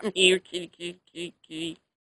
Come here, kitty, kitty, kitty, kitty.